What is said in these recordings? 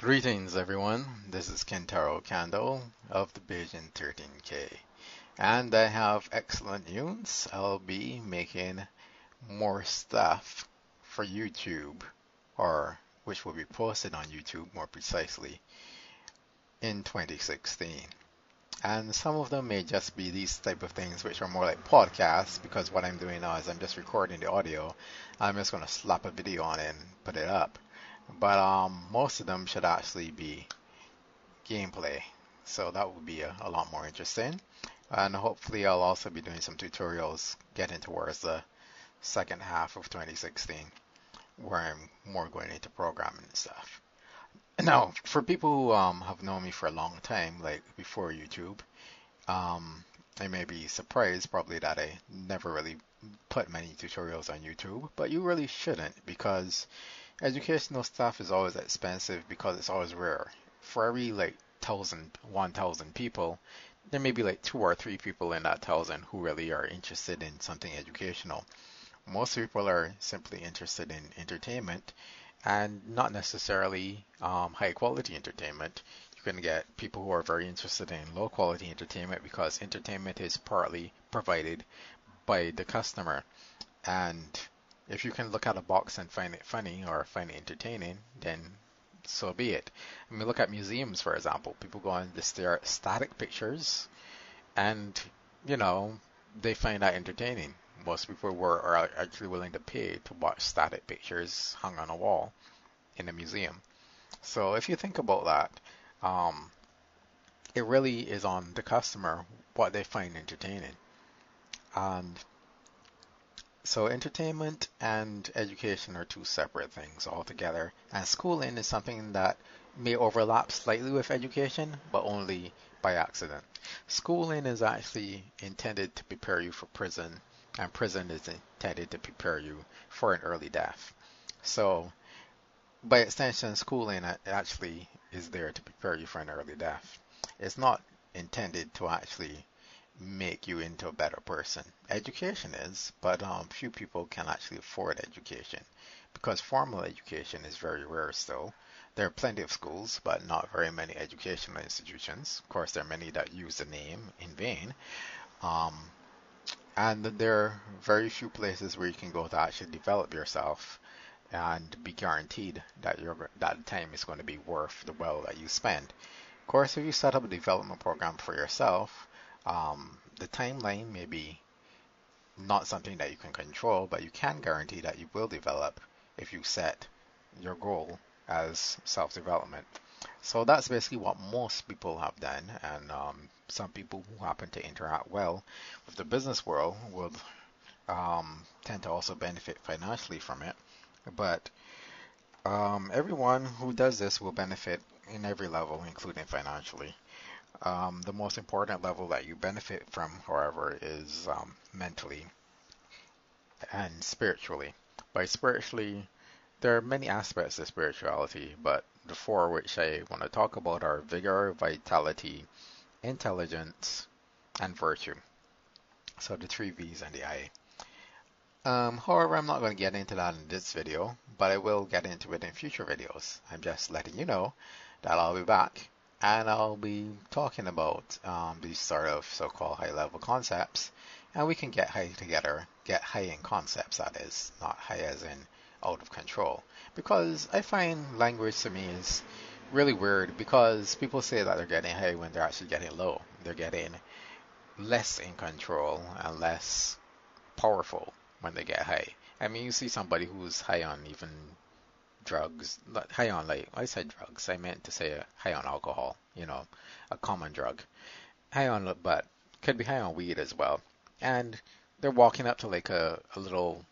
Greetings everyone, this is Kentaro Kandle of the Bajan 13K and I have excellent news. I'll be making more stuff for YouTube or which will be posted on YouTube more precisely in 2016. And some of them may just be these type of things which are more like podcasts because what I'm doing now is I'm just recording the audio. I'm just going to slap a video on it and put it up but um, most of them should actually be gameplay. So that would be a, a, lot more interesting. And hopefully I'll also be doing some tutorials getting towards the second half of 2016 where I'm more going into programming and stuff. Now, for people who um, have known me for a long time, like before YouTube, um, I may be surprised probably that I never really put many tutorials on YouTube, but you really shouldn't because Educational stuff is always expensive because it's always rare. For every like thousand, one thousand people, there may be like two or three people in that thousand who really are interested in something educational. Most people are simply interested in entertainment and not necessarily um, high quality entertainment. You can get people who are very interested in low quality entertainment because entertainment is partly provided by the customer. And if you can look at a box and find it funny or find it entertaining, then so be it. I mean, look at museums, for example. People go and stare at static pictures, and you know they find that entertaining. Most people were are actually willing to pay to watch static pictures hung on a wall in a museum. So if you think about that, um, it really is on the customer what they find entertaining. And so entertainment and education are two separate things altogether, and schooling is something that may overlap slightly with education, but only by accident. Schooling is actually intended to prepare you for prison, and prison is intended to prepare you for an early death. So, by extension, schooling actually is there to prepare you for an early death. It's not intended to actually make you into a better person. Education is, but um, few people can actually afford education because formal education is very rare still. There are plenty of schools, but not very many educational institutions. Of course, there are many that use the name in vain. Um, and there are very few places where you can go to actually develop yourself and be guaranteed that your that time is going to be worth the well that you spend. Of course, if you set up a development program for yourself, um, the timeline may be not something that you can control, but you can guarantee that you will develop if you set your goal as self-development. So that's basically what most people have done, and um, some people who happen to interact well with the business world will um, tend to also benefit financially from it. But um, everyone who does this will benefit in every level, including financially. Um, the most important level that you benefit from, however, is um, mentally and spiritually. By spiritually, there are many aspects to spirituality, but the four which I want to talk about are vigor, vitality, intelligence, and virtue. So the three V's and the I. Um, however, I'm not going to get into that in this video, but I will get into it in future videos. I'm just letting you know that I'll be back and I'll be talking about um, these sort of so-called high-level concepts, and we can get high together, get high in concepts, that is, not high as in out of control. Because I find language to me is really weird because people say that they're getting high when they're actually getting low. They're getting less in control and less powerful when they get high. I mean, you see somebody who's high on even drugs, high on like I said drugs. I meant to say uh, high on alcohol. You know, a common drug. High on, but could be high on weed as well. And they're walking up to like a, a little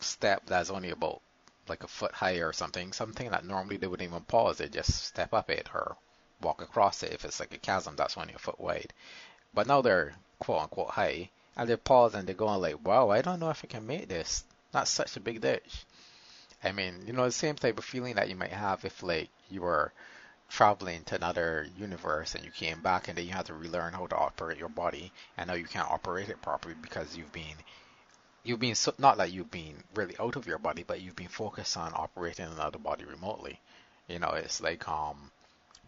step that's only about like a foot high or something, something that normally they wouldn't even pause. They just step up it or walk across it. If it's like a chasm that's only a foot wide, but now they're quote unquote high, and they pause and they're going like, "Wow, I don't know if I can make this. That's such a big ditch." I mean, you know, the same type of feeling that you might have if like you were traveling to another universe and you came back and then you had to relearn how to operate your body and now you can't operate it properly because you've been you've been so, not that you've been really out of your body but you've been focused on operating another body remotely You know, it's like um,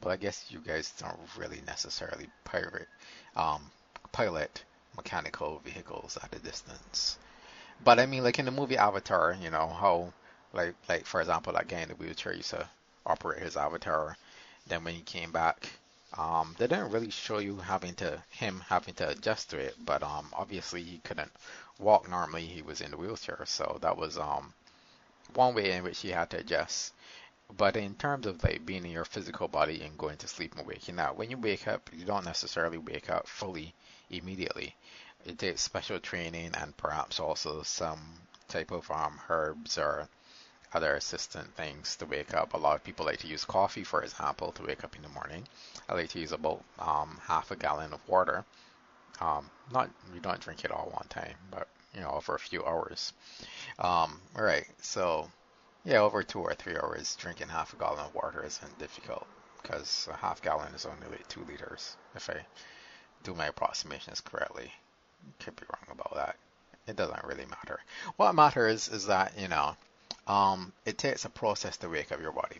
well, I guess you guys don't really necessarily pirate um pilot mechanical vehicles at a distance. But I mean, like in the movie Avatar, you know how, like, like for example, that guy in the wheelchair used to operate his avatar. Then when he came back, um, they didn't really show you having to him having to adjust to it. But um, obviously he couldn't walk normally. He was in the wheelchair, so that was um one way in which he had to adjust. But in terms of like being in your physical body and going to sleep and waking up, when you wake up, you don't necessarily wake up fully immediately. It takes special training and perhaps also some type of um, herbs or other assistant things to wake up. A lot of people like to use coffee, for example, to wake up in the morning. I like to use about um, half a gallon of water. Um, not you don't drink it all one time, but you know for a few hours. Um, all right, so yeah, over two or three hours, drinking half a gallon of water isn't difficult because a half gallon is only like two liters if I do my approximations correctly. Could be wrong about that. It doesn't really matter. What matters is that, you know, um, it takes a process to wake up your body.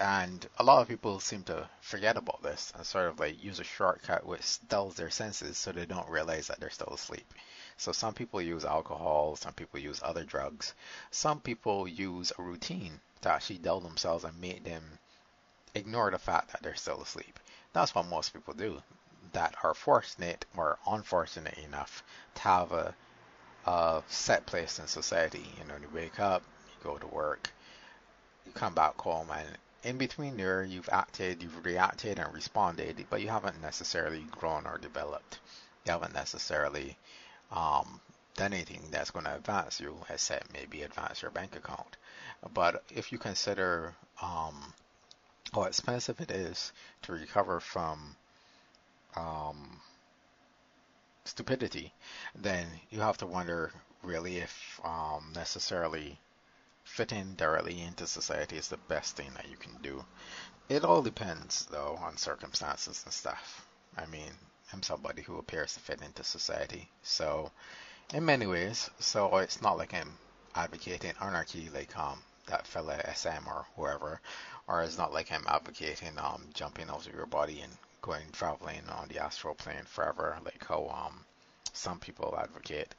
And a lot of people seem to forget about this and sort of like use a shortcut which dulls their senses so they don't realize that they're still asleep. So some people use alcohol, some people use other drugs, some people use a routine to actually dull themselves and make them ignore the fact that they're still asleep. That's what most people do that are fortunate or unfortunate enough to have a, a set place in society. You know, you wake up, go to work, you come back home, and in between there, you've acted, you've reacted and responded, but you haven't necessarily grown or developed. You haven't necessarily um, done anything that's going to advance you, except maybe advance your bank account. But if you consider um, how expensive it is to recover from um, stupidity, then you have to wonder really if um, necessarily fitting directly into society is the best thing that you can do. It all depends, though, on circumstances and stuff. I mean, I'm somebody who appears to fit into society, so in many ways, so it's not like I'm advocating anarchy like um that fella SM or whoever, or it's not like I'm advocating um jumping out of your body and going traveling on the astral plane forever, like how um, some people advocate.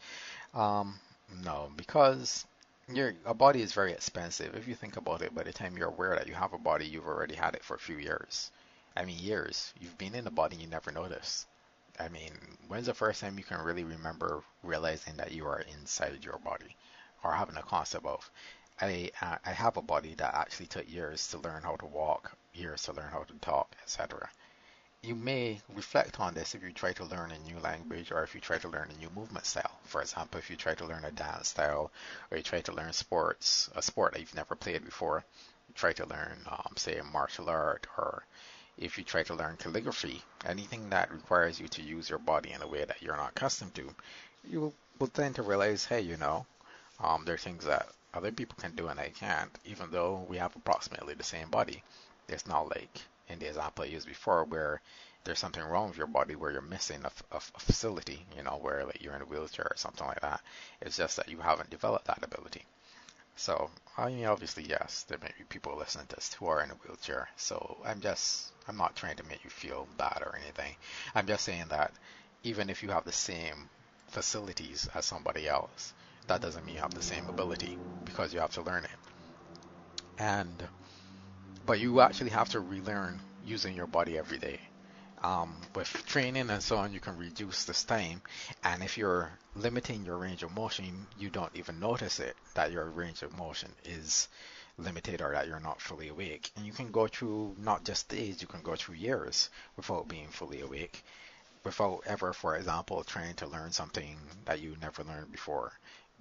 Um, no, because your a body is very expensive. If you think about it, by the time you're aware that you have a body, you've already had it for a few years. I mean, years. You've been in a body you never noticed. I mean, when's the first time you can really remember realizing that you are inside your body, or having a concept of, I I have a body that actually took years to learn how to walk, years to learn how to talk, etc you may reflect on this if you try to learn a new language or if you try to learn a new movement style. For example, if you try to learn a dance style or you try to learn sports, a sport that you've never played before, you try to learn, um, say, a martial art or if you try to learn calligraphy, anything that requires you to use your body in a way that you're not accustomed to, you will tend to realize, hey, you know, um, there are things that other people can do and I can't, even though we have approximately the same body. It's not like in the example I used before, where there's something wrong with your body, where you're missing a, facility, you know, where like you're in a wheelchair or something like that. It's just that you haven't developed that ability. So, I mean, obviously, yes, there may be people listening to this who are in a wheelchair. So, I'm just, I'm not trying to make you feel bad or anything. I'm just saying that even if you have the same facilities as somebody else, that doesn't mean you have the same ability because you have to learn it. And but you actually have to relearn using your body every day. Um, with training and so on, you can reduce this time. And if you're limiting your range of motion, you don't even notice it that your range of motion is limited or that you're not fully awake. And you can go through not just days, you can go through years without being fully awake, without ever, for example, trying to learn something that you never learned before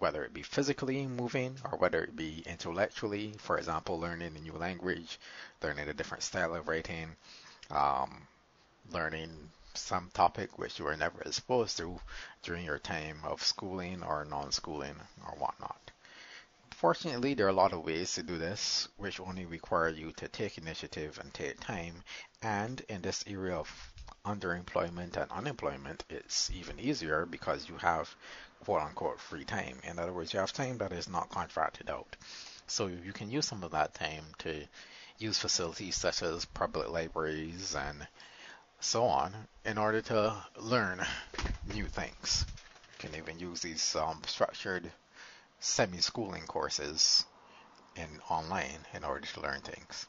whether it be physically moving or whether it be intellectually, for example, learning a new language, learning a different style of writing, um, learning some topic which you were never exposed to during your time of schooling or non-schooling or whatnot. Fortunately, there are a lot of ways to do this, which only require you to take initiative and take time. And in this area of underemployment and unemployment, it's even easier because you have quote unquote free time. In other words, you have time that is not contracted out. So you can use some of that time to use facilities such as public libraries and so on in order to learn new things. You can even use these um, structured semi-schooling courses in online in order to learn things.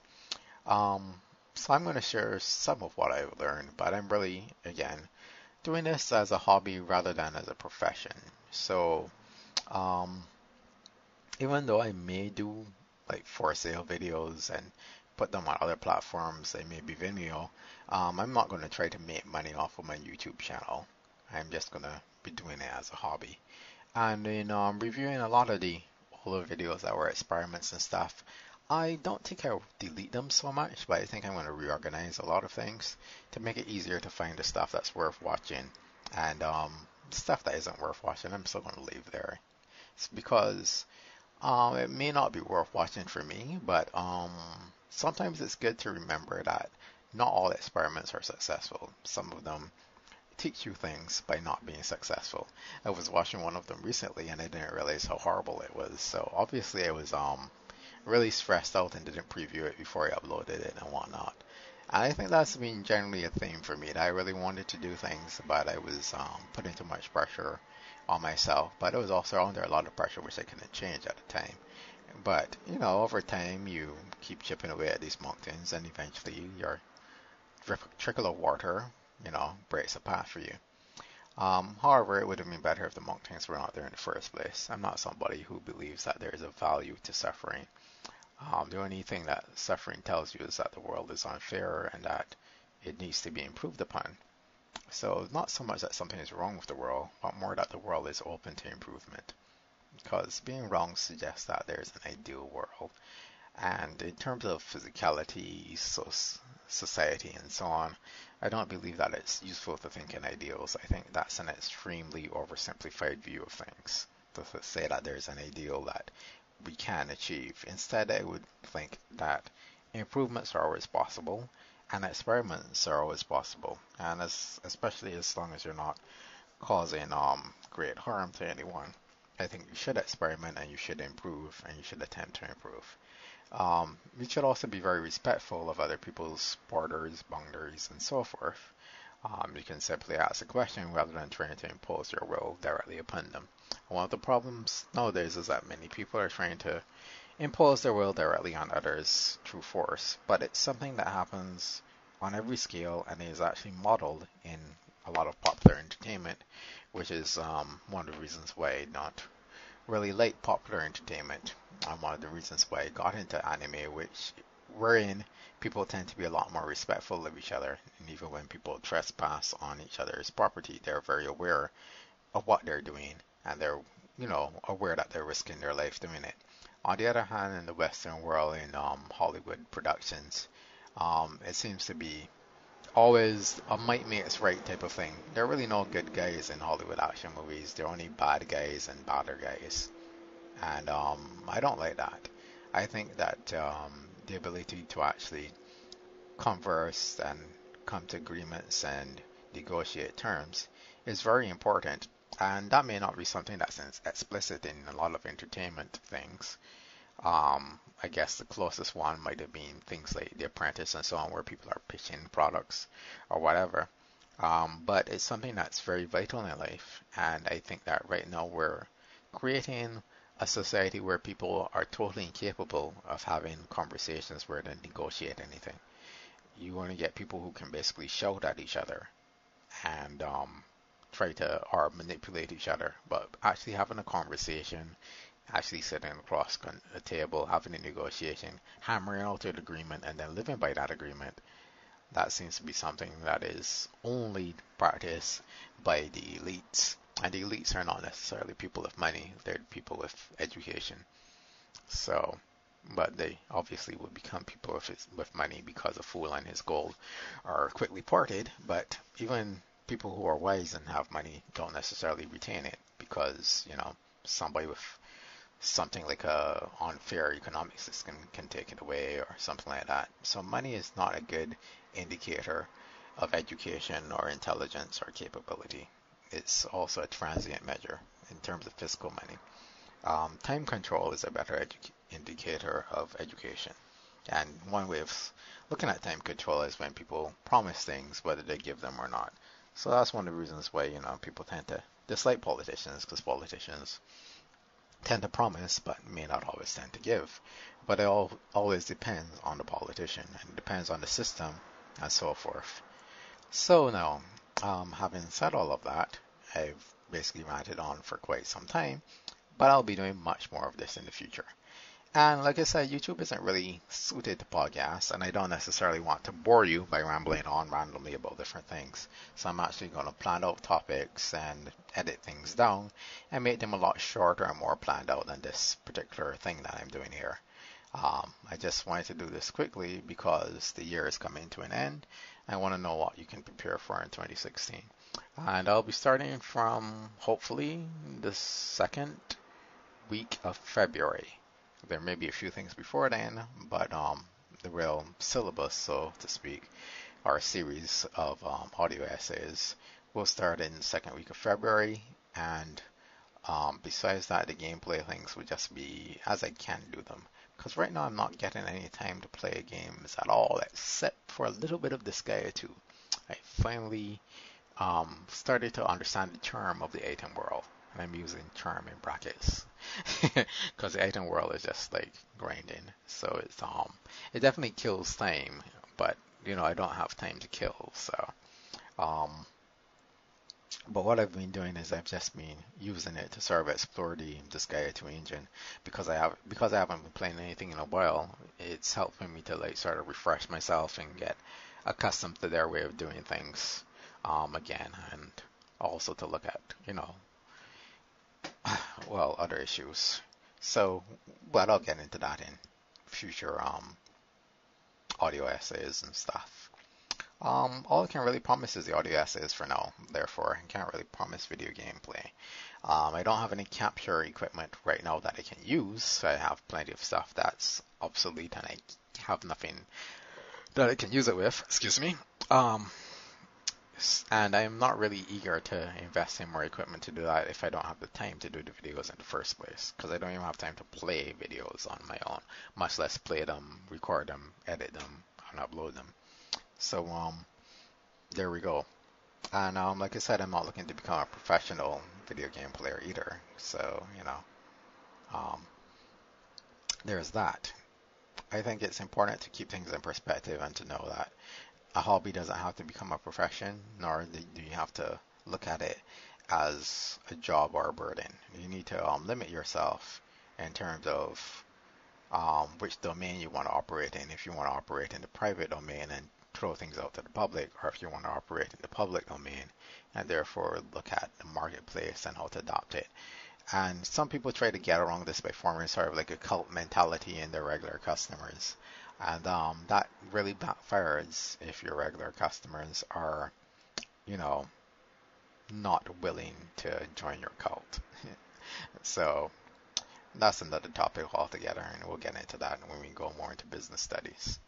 Um, so I'm going to share some of what I've learned, but I'm really, again, doing this as a hobby rather than as a profession. So, um, even though I may do like for sale videos and put them on other platforms, they may be Vimeo, um, I'm not going to try to make money off of my YouTube channel. I'm just going to be doing it as a hobby. And in um, reviewing a lot of the older videos that were experiments and stuff, I don't think I'll delete them so much, but I think I'm going to reorganize a lot of things to make it easier to find the stuff that's worth watching. And um, stuff that isn't worth watching, I'm still going to leave there. It's because um, it may not be worth watching for me, but um, sometimes it's good to remember that not all experiments are successful. Some of them teach you things by not being successful. I was watching one of them recently and I didn't realize how horrible it was. So obviously I was um really stressed out and didn't preview it before I uploaded it and whatnot. And I think that's been generally a theme for me that I really wanted to do things, but I was um, putting too much pressure on myself. But I was also under a lot of pressure which I couldn't change at the time. But you know, over time you keep chipping away at these mountains, and eventually your trickle of water, you know, breaks a path for you. Um, however, it would have been better if the mountains were not there in the first place. I'm not somebody who believes that there is a value to suffering. Um, the only thing that suffering tells you is that the world is unfair and that it needs to be improved upon. So, not so much that something is wrong with the world, but more that the world is open to improvement. Because being wrong suggests that there's an ideal world. And in terms of physicality, so society, and so on, I don't believe that it's useful to think in ideals. I think that's an extremely oversimplified view of things to say that there's an ideal that we can achieve. Instead, I would think that improvements are always possible and experiments are always possible, and as, especially as long as you're not causing um, great harm to anyone. I think you should experiment and you should improve and you should attempt to improve. Um, you should also be very respectful of other people's borders, boundaries, and so forth. Um, you can simply ask a question rather than trying to impose your will directly upon them. One of the problems nowadays is that many people are trying to impose their will directly on others through force, but it's something that happens on every scale and is actually modeled in a lot of popular entertainment, which is um, one of the reasons why don't really like popular entertainment. Um, one of the reasons why I got into anime, which wherein people tend to be a lot more respectful of each other. And even when people trespass on each other's property, they're very aware of what they're doing and they're, you know, aware that they're risking their life doing it. On the other hand, in the Western world, in um, Hollywood productions, um, it seems to be always a might makes right type of thing. There are really no good guys in Hollywood action movies. They're only bad guys and badder guys. And um, I don't like that. I think that um, the ability to actually converse and come to agreements and negotiate terms is very important. And that may not be something that's explicit in a lot of entertainment things. Um, I guess the closest one might have been things like The Apprentice and so on, where people are pitching products or whatever. Um, but it's something that's very vital in life. And I think that right now we're creating a society where people are totally incapable of having conversations where they negotiate anything. You want to get people who can basically shout at each other and um, try to or manipulate each other, but actually having a conversation, actually sitting across a table, having a negotiation, hammering out an agreement, and then living by that agreement. That seems to be something that is only practiced by the elites and elites are not necessarily people with money, they're people with education. So, but they obviously would become people with, with money because a fool and his gold are quickly parted. But even people who are wise and have money don't necessarily retain it because, you know, somebody with something like a unfair economic system can take it away or something like that. So money is not a good indicator of education or intelligence or capability it's also a transient measure in terms of fiscal money. Um, time control is a better indicator of education. And one way of looking at time control is when people promise things, whether they give them or not. So that's one of the reasons why you know people tend to dislike politicians because politicians tend to promise but may not always tend to give. But it all always depends on the politician and it depends on the system and so forth. So now, um, having said all of that, I've basically ranted on for quite some time, but I'll be doing much more of this in the future. And like I said, YouTube isn't really suited to podcasts, and I don't necessarily want to bore you by rambling on randomly about different things. So I'm actually going to plan out topics and edit things down and make them a lot shorter and more planned out than this particular thing that I'm doing here. Um, I just wanted to do this quickly because the year is coming to an end. I want to know what you can prepare for in 2016. And I'll be starting from hopefully the second week of February. There may be a few things before then, but um, the real syllabus, so to speak, our series of um, audio essays will start in the second week of February. And um, besides that, the gameplay things will just be as I can do them. Because right now I'm not getting any time to play games at all, except for a little bit of Disgaea 2. I finally um, started to understand the charm of the item world and I'm using charm in brackets because the item world is just like grinding. So it's um, it definitely kills time, but you know I don't have time to kill. So um, but what I've been doing is I've just been using it to sort of explore the Disgaea 2 engine because I have because I haven't been playing anything in a while. It's helping me to like sort of refresh myself and get accustomed to their way of doing things um, again, and also to look at you know well, other issues. So, but I'll get into that in future um, audio essays and stuff. Um, all I can really promise is the audio essays for now. Therefore, I can't really promise video gameplay. Um, I don't have any capture equipment right now that I can use. I have plenty of stuff that's obsolete, and I have nothing that I can use it with. Excuse me. Um, and I'm not really eager to invest in more equipment to do that if I don't have the time to do the videos in the first place, because I don't even have time to play videos on my own, much less play them, record them, edit them, and upload them. So um, there we go. And um, like I said, I'm not looking to become a professional video game player either. So you know, um, there's that. I think it's important to keep things in perspective and to know that a hobby doesn't have to become a profession, nor do you have to look at it as a job or a burden. You need to um, limit yourself in terms of um, which domain you want to operate in. If you want to operate in the private domain and throw things out to the public, or if you want to operate in the public domain and therefore look at the marketplace and how to adopt it. And some people try to get around this by forming sort of like a cult mentality in their regular customers. And um, that really backfires if your regular customers are, you know, not willing to join your cult. so that's another topic altogether, and we'll get into that when we go more into business studies.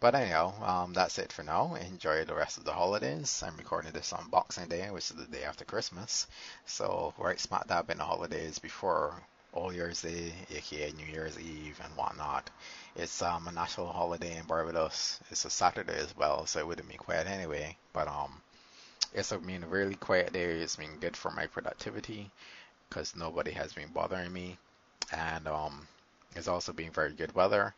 But anyhow, um, that's it for now. Enjoy the rest of the holidays. I'm recording this on Boxing Day, which is the day after Christmas. So right smack dab in the holidays before All Year's Day, aka New Year's Eve and whatnot. It's um, a national holiday in Barbados. It's a Saturday as well, so it wouldn't be quiet anyway. But um, it's been a really quiet day. It's been good for my productivity because nobody has been bothering me, and um, it's also been very good weather.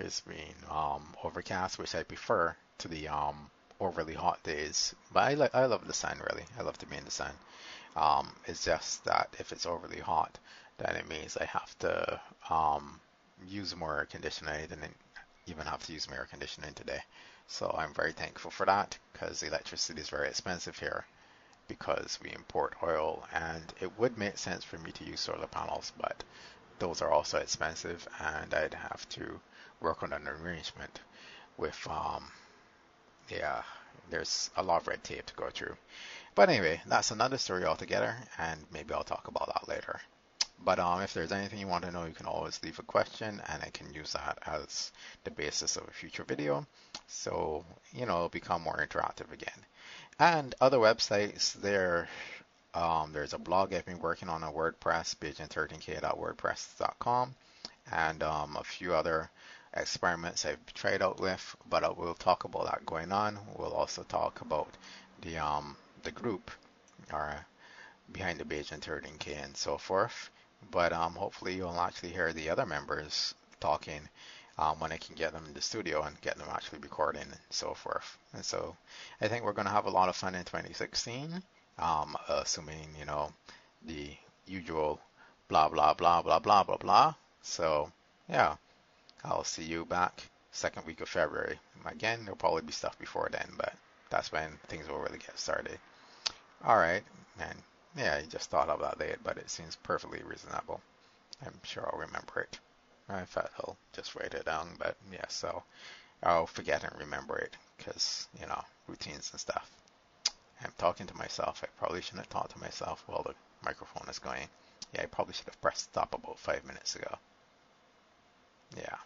It's been um, overcast, which I prefer to the um, overly hot days. But I I love the sun really. I love to be in the sun. Um, it's just that if it's overly hot, then it means I have to um, use more air conditioning. than even have to use more air conditioning today. So I'm very thankful for that because electricity is very expensive here because we import oil and it would make sense for me to use solar panels, but those are also expensive and I'd have to work on an arrangement with um yeah there's a lot of red tape to go through but anyway that's another story altogether and maybe I'll talk about that later but um, if there's anything you want to know, you can always leave a question and I can use that as the basis of a future video. So, you know, it'll become more interactive again. And other websites, there, um, there's a blog I've been working on on WordPress, bajan13k.wordpress.com, and um, a few other experiments I've tried out with, but uh, we'll talk about that going on. We'll also talk about the um, the group or behind the Bajan 13K and so forth. But um, hopefully you'll actually hear the other members talking um, when I can get them in the studio and get them actually recording and so forth. And so I think we're going to have a lot of fun in 2016, um, assuming, you know, the usual blah, blah, blah, blah, blah, blah, blah. So yeah, I'll see you back second week of February. Again, there'll probably be stuff before then, but that's when things will really get started. All right, and yeah, I just thought of that date, but it seems perfectly reasonable. I'm sure I'll remember it. I thought I'll just write it down, but yeah, so I'll forget and remember it because, you know, routines and stuff. I'm talking to myself. I probably shouldn't have talked to myself while the microphone is going. Yeah, I probably should have pressed stop about five minutes ago. Yeah,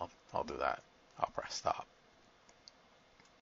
I'll, I'll do that. I'll press stop.